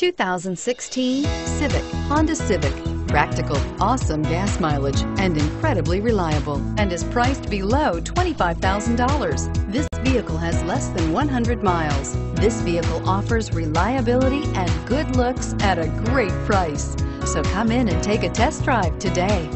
2016 Civic, Honda Civic. Practical, awesome gas mileage, and incredibly reliable, and is priced below $25,000. This vehicle has less than 100 miles. This vehicle offers reliability and good looks at a great price. So come in and take a test drive today.